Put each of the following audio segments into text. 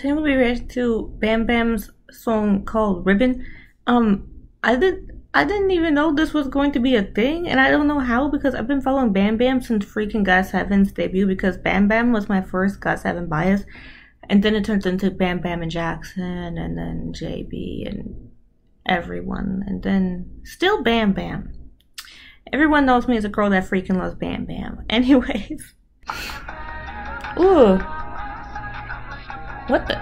Today we'll be reacting to Bam Bam's song called Ribbon. Um, I didn't I didn't even know this was going to be a thing, and I don't know how because I've been following Bam Bam since freaking GOT7's debut because Bam Bam was my first GOT7 bias, and then it turns into Bam Bam and Jackson, and then JB and everyone, and then still Bam Bam. Everyone knows me as a girl that freaking loves Bam Bam. Anyways. Ooh. What the?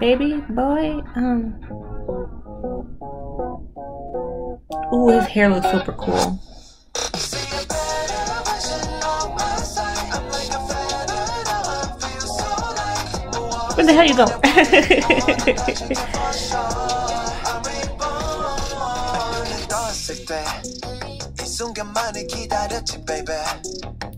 Baby boy, um. Ooh, his hair looks super cool. Where the hell you go?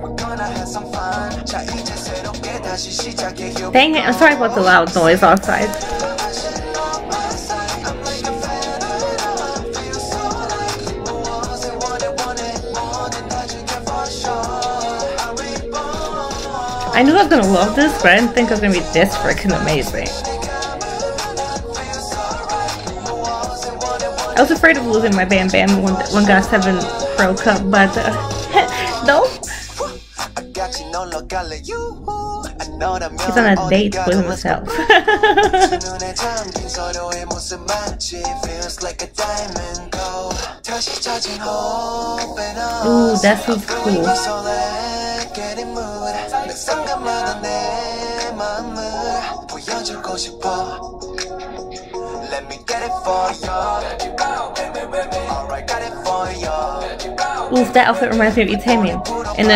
got. Dang it, I'm sorry about the loud noise outside. I knew I was gonna love this, but I didn't think it was gonna be this freaking amazing. I was afraid of losing my Bam Bam when, when GOT7 Pro Cup, but uh, nope. He's on a date with himself. Ooh, that feels cool. Let me get it for you. Alright, got it for you. Oof, that outfit reminds me of Itamian in the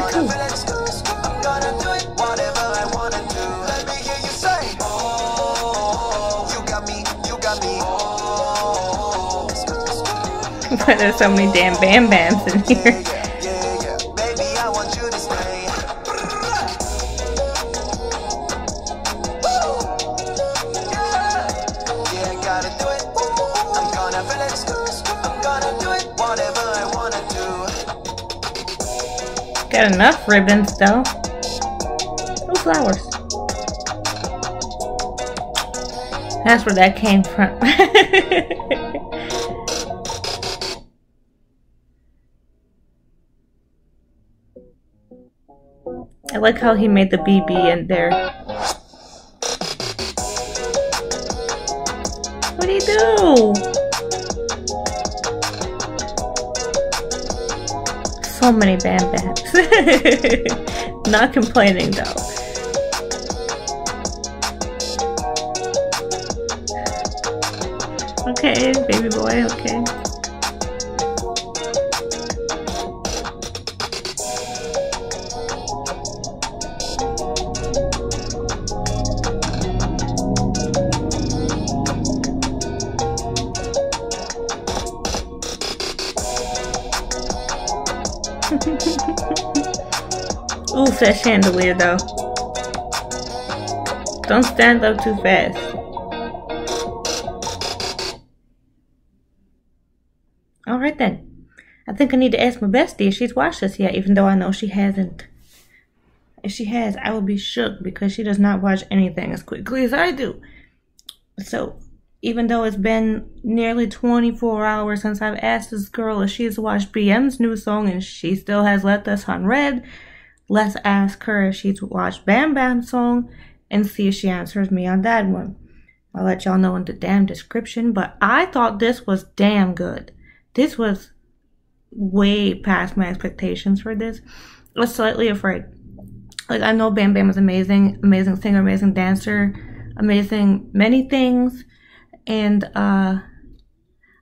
going? tattoo. There's so many damn Bam Bams in here. Got enough ribbons though. No flowers. That's where that came from. I like how he made the BB in there. What do you do? So many Bam Bams. Not complaining though. Okay, baby boy, okay. Oof, that chandelier though. Don't stand up too fast. Alright then. I think I need to ask my bestie if she's watched this yet, even though I know she hasn't. If she has, I will be shook because she does not watch anything as quickly as I do. So, even though it's been nearly 24 hours since I've asked this girl if she's watched BM's new song and she still has left us unread, let's ask her if she's watched Bam Bam's song and see if she answers me on that one. I'll let y'all know in the damn description, but I thought this was damn good. This was way past my expectations for this. I was slightly afraid. Like, I know Bam Bam is amazing, amazing singer, amazing dancer, amazing many things and uh,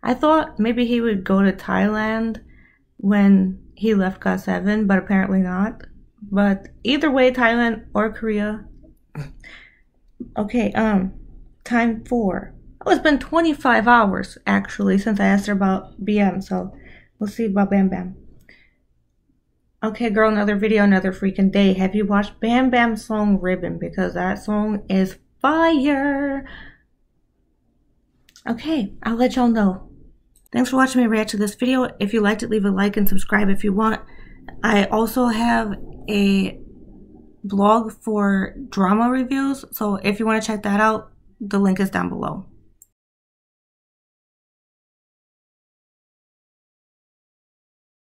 I thought maybe he would go to Thailand when he left GOT7, but apparently not. But either way, Thailand or Korea. okay, um, time four. Oh, it's been 25 hours actually since I asked her about BM, so we'll see about Bam Bam. Okay, girl, another video, another freaking day. Have you watched Bam Bam's song Ribbon? Because that song is fire. Okay, I'll let y'all know. Thanks for watching me react to this video. If you liked it, leave a like and subscribe if you want. I also have a blog for drama reviews, so if you want to check that out, the link is down below.